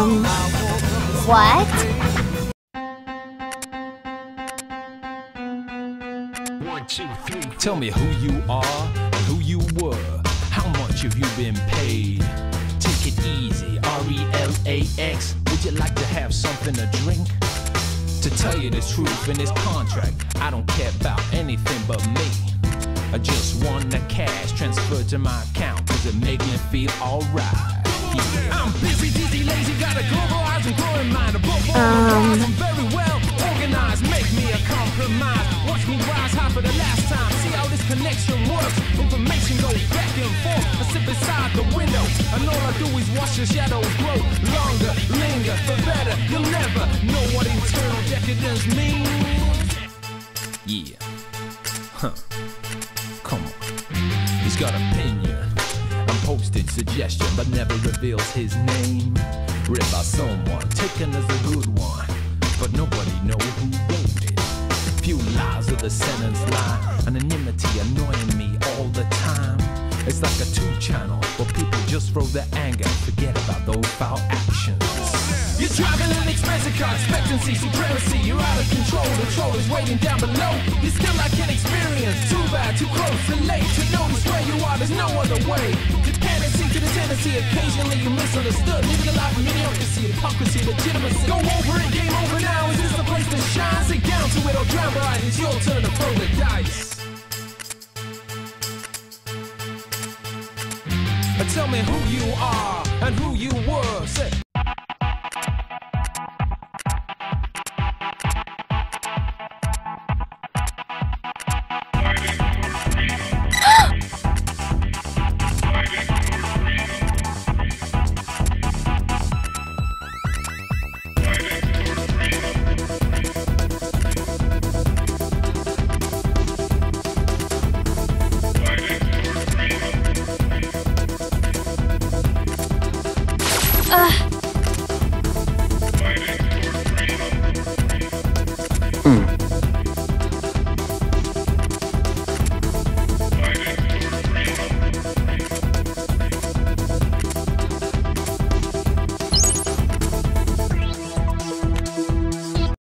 Um, what? One, two, three. Tell me who you are and who you were. How much have you been paid? Take it easy. R E L A X. Would you like to have something to drink? To tell you the truth, in this contract, I don't care about anything but me. I just want the cash transferred to my account, cause it make me feel alright. Um. I'm very well organized. Make me a compromise. Watch me rise high for the last time. See how this connection works. Information back and forth. I sit beside the window, and all I do is watch grow longer, linger for better. You'll never know what decadence means. Yeah. Huh. Come on. He's got opinion posted suggestion, but never reveals his name. Read by someone, taken as a good one, but nobody knows who wrote it. Few lies of the sentence lie, anonymity annoying me all the time. It's like a two channel where people just throw their anger and forget about those foul actions. You're driving an expensive car, expectancy, supremacy. You're out of control, the troll is waiting down below. You're still like an experience, too bad, too close, too late to notice where you are. There's no other way. Tendency, occasionally you misunderstood. Living a life of mediocrity, hypocrisy, legitimacy. Go over it, game over now. Is this the place to shine? Sit down to it or drown right. It's your turn to throw the dice. Tell me who you are and who you were. Say. Ugh.